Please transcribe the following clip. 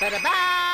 Ba-da-ba!